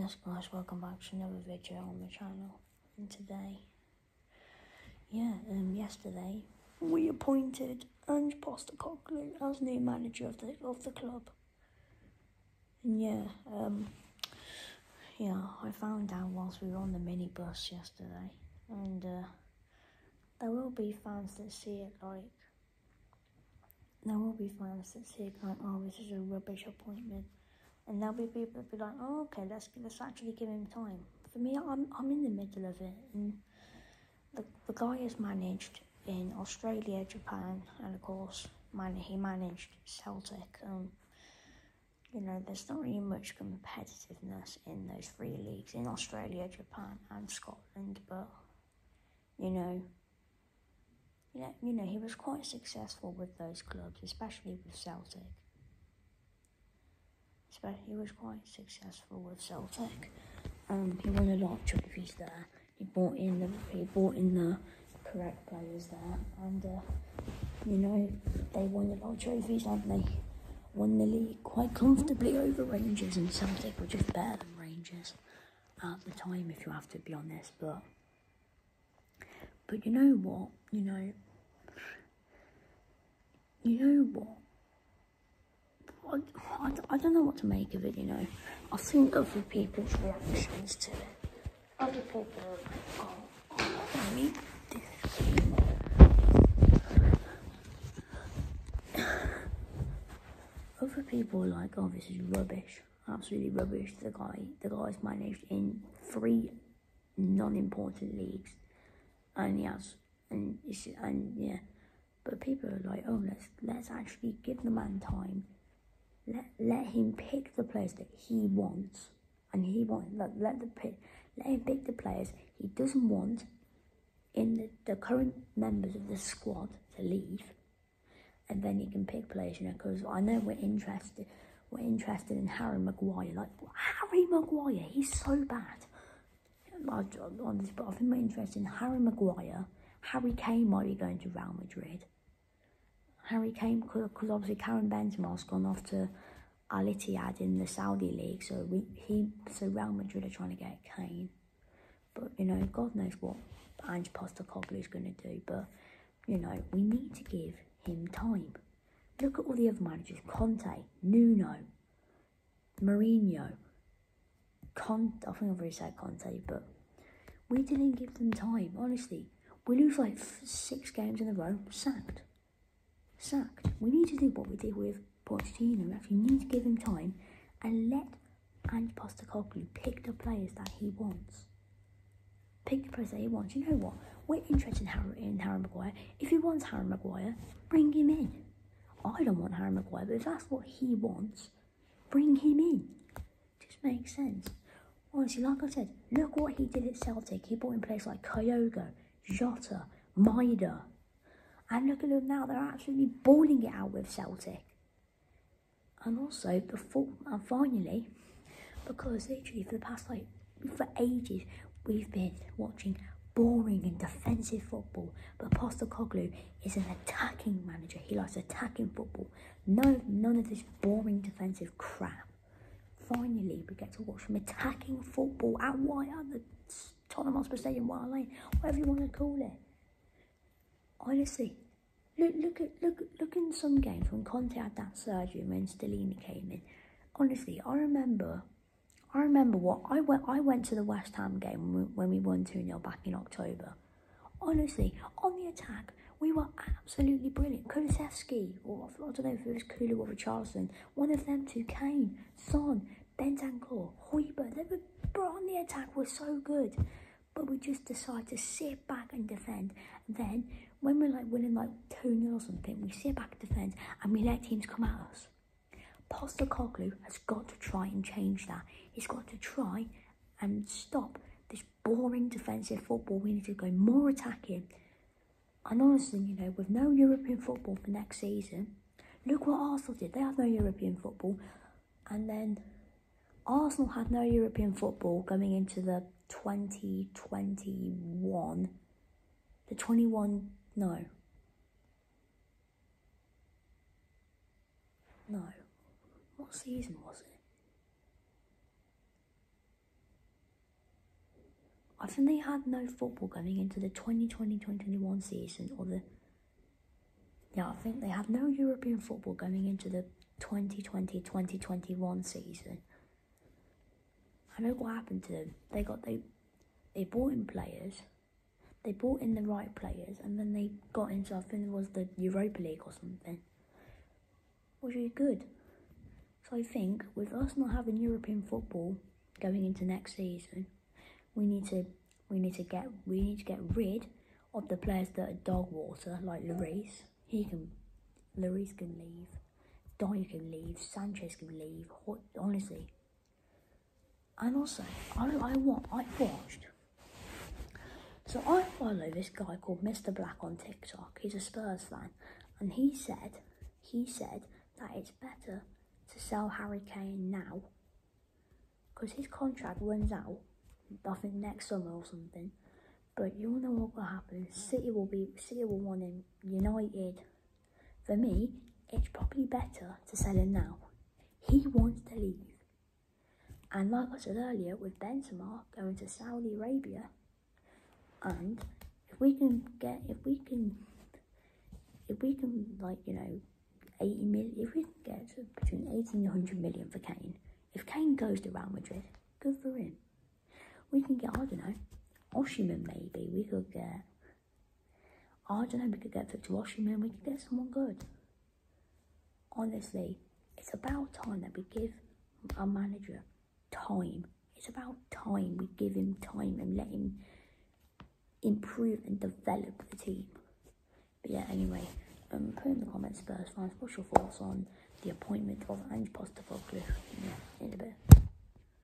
Yes guys, welcome back to another video on the channel. And today, yeah, um, yesterday, we appointed Ange Postecoglou as new manager of the of the club. And yeah, um, yeah, I found out whilst we were on the minibus yesterday, and uh, there will be fans that see it like, there will be fans that see it like, oh, this is a rubbish appointment and there'll be people be like, oh, okay, let's let's actually give him time. For me, I'm I'm in the middle of it, and the the guy has managed in Australia, Japan, and of course, man, he managed Celtic. Um, you know, there's not really much competitiveness in those three leagues in Australia, Japan, and Scotland, but you know. Yeah, you know, he was quite successful with those clubs, especially with Celtic but he was quite successful with Celtic. Um, he won a lot of trophies there. He brought in the he brought in the correct players there, and uh, you know they won a lot of trophies, and they won the league quite comfortably over Rangers, and Celtic were just better than Rangers at the time, if you have to be honest. But but you know what? You know. You know what? I, I, I don't know what to make of it, you know. I think other people's reactions to it. Other people are like, oh, oh I need this. Other people are like, oh, this is rubbish. Absolutely rubbish. The guy, the guy's managed in three non-important leagues, and he has, and and yeah. But people are like, oh, let's let's actually give the man time let, let him pick the players that he wants, and he wants let, let the pick, let him pick the players he doesn't want in the, the current members of the squad to leave, and then he can pick players. You know, because I know we're interested, we're interested in Harry Maguire. Like Harry Maguire, he's so bad. On this, but I think we're interested in Harry Maguire. Harry Kane might be going to Real Madrid. Harry Kane, because obviously Karim Benzema's gone off to Al Ittihad in the Saudi league, so we he so Real Madrid are trying to get Kane, but you know God knows what Ange Postecoglou is going to do, but you know we need to give him time. Look at all the other managers: Conte, Nuno, Mourinho, Con. I think I've already said Conte, but we didn't give them time. Honestly, we lose like six games in a row, sacked sacked. We need to do what we did with Pochettino. We actually need to give him time and let Ange Postecoglou pick the players that he wants. Pick the players that he wants. You know what? We're interested in Harry, in Harry Maguire. If he wants Harry Maguire, bring him in. I don't want Harry Maguire, but if that's what he wants, bring him in. Just makes sense. Honestly, like I said, look what he did at Celtic. He brought in players like Kyogo, Jota, Maeda, and look at them now, they're absolutely balling it out with Celtic. And also, before, and uh, finally, because literally for the past, like, for ages, we've been watching boring and defensive football. But Postecoglou is an attacking manager. He likes attacking football. No, none of this boring defensive crap. Finally, we get to watch some attacking football at White at the Tottenham Hotspur Stadium, White Lane, whatever you want to call it honestly, look look at look look in some games when Conte had that surgery when Stellini came in. Honestly, I remember, I remember what I went. I went to the West Ham game when we, won two 0 back in October. Honestly, on the attack, we were absolutely brilliant. Kulusevski, or I don't know if it was Kulu or Richarlison, one of them two, Kane, Son, Bentancur, Højbjerg, they were, bro, on the attack was so good. But we just decided to sit back and defend. Then when we're like winning like 2 0 or something, we sit back and defend and we let teams come at us. Postecoglou has got to try and change that. He's got to try and stop this boring defensive football. We need to go more attacking. And honestly, you know, with no European football for next season, look what Arsenal did. They had no European football. And then Arsenal had no European football going into the 2021. The 21 no. No. What season was it? I think they had no football going into the 2020-2021 season or the yeah, I think they had no European football going into the 2020-2021 season. I know what happened to them. They got they they bought in players. They bought in the right players and then they got into I think it was the Europa League or something. Which is good. So I think with us not having European football going into next season, we need to we need to get we need to get rid of the players that are dog water like Lloris. He can Lloris can leave. Dyer can leave. Sanchez can leave. Honestly. And also, I I I watched. So I follow this guy called Mr. Black on TikTok. He's a Spurs fan, and he said he said that it's better to sell Harry Kane now because his contract runs out I think next summer or something. But you all know what will happen. City will be City will want him. United. For me, it's probably better to sell him now. He wants to leave. And like I said earlier, with Benzema going to Saudi Arabia, and if we can get, if we can, if we can, like you know, eighty million, if we can get between eighty and hundred million for Kane, if Kane goes to Real Madrid, good for him. We can get, I don't know, Osimhen maybe. We could get, I don't know, we could get Victor Osimhen. We could get someone good. Honestly, it's about time that we give our manager time. It's about time we give him time and let him improve and develop the team. But yeah, anyway, um, put in the comments, Spurs fans, what's your thoughts on the appointment of Ange Postecoglou? In a bit.